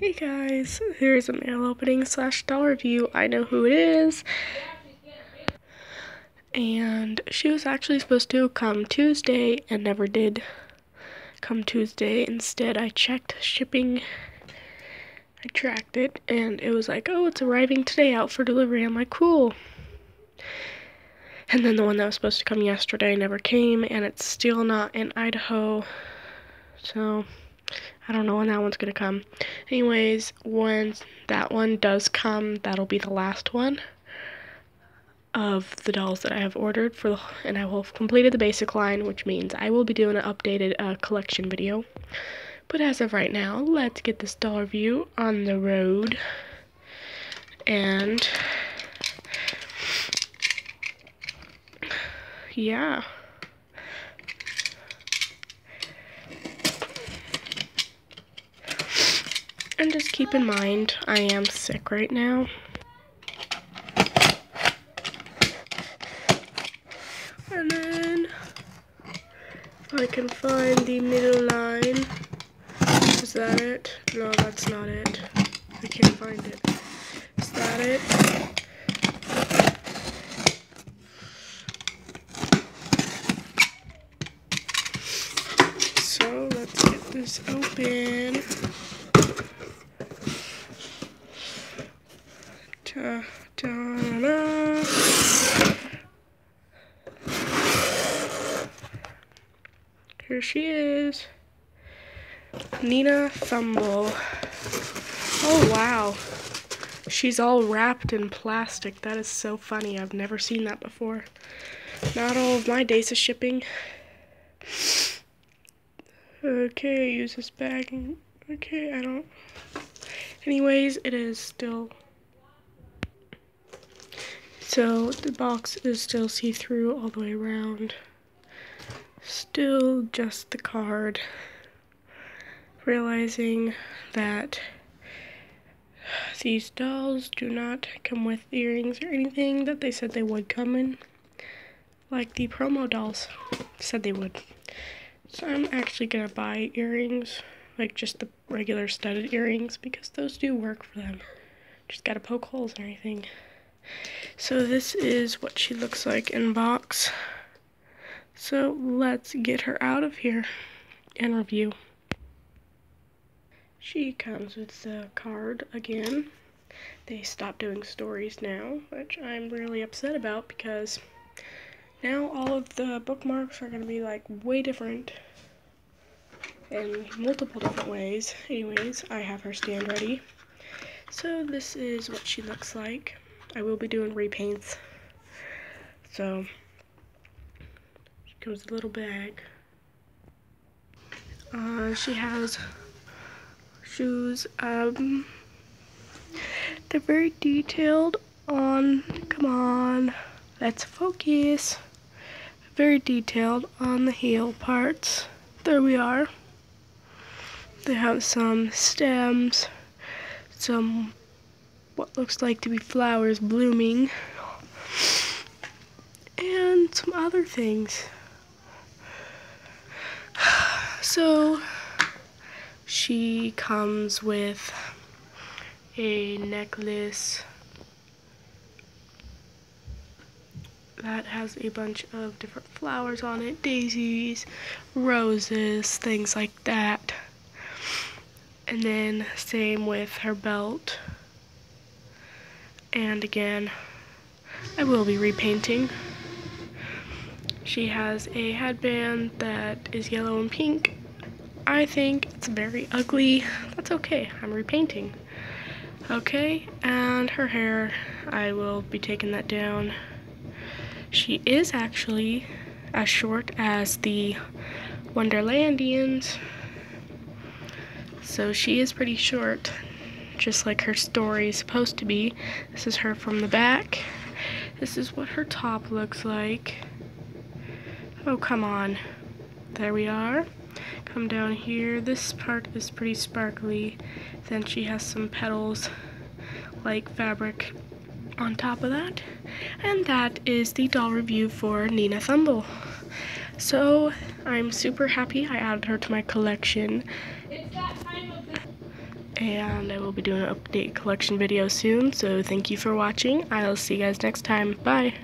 Hey guys, here's a mail opening slash doll review. I know who it is. And she was actually supposed to come Tuesday and never did come Tuesday. Instead, I checked shipping. I tracked it and it was like, oh, it's arriving today out for delivery. I'm like, cool. And then the one that was supposed to come yesterday never came and it's still not in Idaho. So I don't know when that one's gonna come. Anyways, when that one does come, that'll be the last one of the dolls that I have ordered for, the, and I will have completed the basic line, which means I will be doing an updated uh, collection video. But as of right now, let's get this doll review on the road. And yeah. And just keep in mind, I am sick right now. And then I can find the middle line. Is that it? No, that's not it. I can't find it. Is that it? So let's get this open. -da. Here she is. Nina Thumbell. Oh wow. She's all wrapped in plastic. That is so funny. I've never seen that before. Not all of my days of shipping. Okay, use this bag. Okay, I don't. Anyways, it is still so the box is still see-through all the way around. Still just the card. Realizing that these dolls do not come with earrings or anything that they said they would come in. Like the promo dolls said they would. So I'm actually gonna buy earrings, like just the regular studded earrings, because those do work for them. Just gotta poke holes and everything. So this is what she looks like in box. So let's get her out of here and review. She comes with the card again. They stopped doing stories now, which I'm really upset about because now all of the bookmarks are going to be like way different in multiple different ways. Anyways, I have her stand ready. So this is what she looks like. I will be doing repaints. So, comes a little bag. Uh, she has shoes. Um, they're very detailed on, come on, let's focus. Very detailed on the heel parts. There we are. They have some stems, some what looks like to be flowers blooming, and some other things. So she comes with a necklace that has a bunch of different flowers on it daisies, roses, things like that. And then, same with her belt. And again, I will be repainting. She has a headband that is yellow and pink. I think it's very ugly. That's okay, I'm repainting. Okay, and her hair, I will be taking that down. She is actually as short as the Wonderlandians. So she is pretty short just like her story is supposed to be. This is her from the back. This is what her top looks like. Oh, come on. There we are. Come down here. This part is pretty sparkly. Then she has some petals like fabric on top of that. And that is the doll review for Nina Thumbell. So I'm super happy I added her to my collection and I will be doing an update collection video soon. So thank you for watching. I'll see you guys next time. Bye.